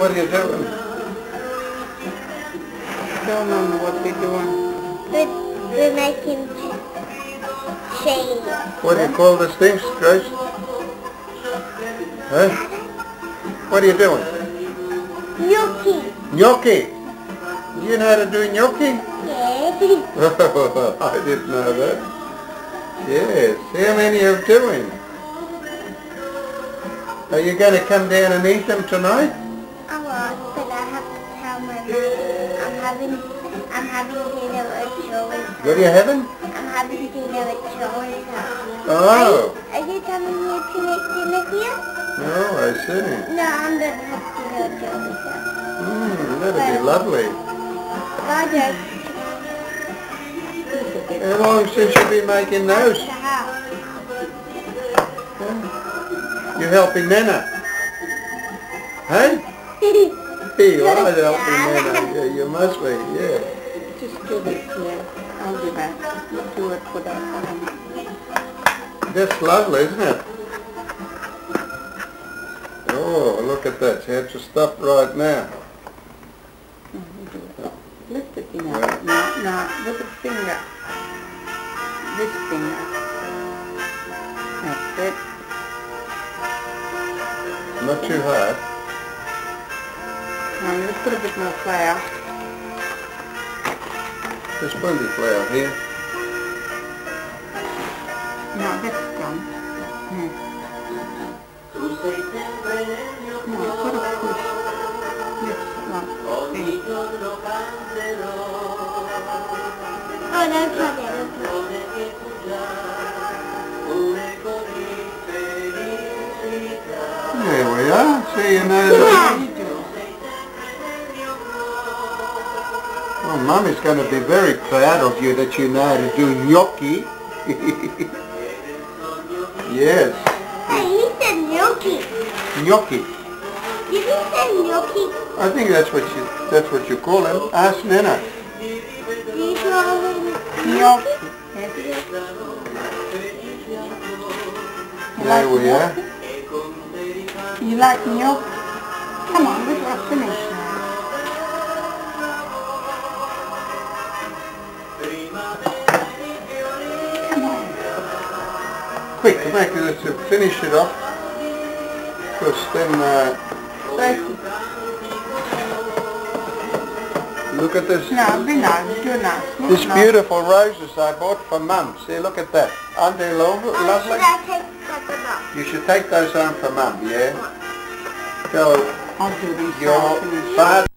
What are you doing? Mama what we're doing. We're, we're making shade. What do you call this thing, Grace? Huh? What are you doing? Gnocchi. Gnocchi. You know how to do gnocchi? Yeah. I didn't know that. Yes. How many are doing? Are you going to come down and eat them tonight? I'm having I'm having dinner Joey's house. What are you having? I'm having dinner Joey's house. Oh. Are you telling me to make dinner here? Oh, I see. No, I'm gonna have dinner at Joey's house. Hmm, that'd be lovely. Roger. How long since you've been making those? The house. You helping Nana? Hey? Hey, you are helping Nana. Yeah, you must be, yeah. Just do this here. I'll do that. Do it for that. That's lovely, isn't it? Oh, look at that. You have to stop right now. Oh, no, you. Lift it, you know. No, no, with the finger. This finger. That's it. Not too hard. Now let's put a bit more flour. There's plenty of flour here. No, that's done. Hmm. No, put a push. This one. There. Oh, that's not it. There we are. See, you know Well, Mummy's going to be very proud of you that you know how to do gnocchi. yes, Hey, he said gnocchi. gnocchi. Did he say gnocchi? I think that's what you that's what you call him. Ask Nana. Do you call him Gnocchi. You There like we are. You like gnocchi? Come on, Quick, make it to finish it off. Because then, uh, look at this. No, be nice. Do nice. This beautiful roses I bought for Mum. See, look at that. Aren't they should lovely? I take that? You should take those home for Mum, yeah? Go, I'll do them so your father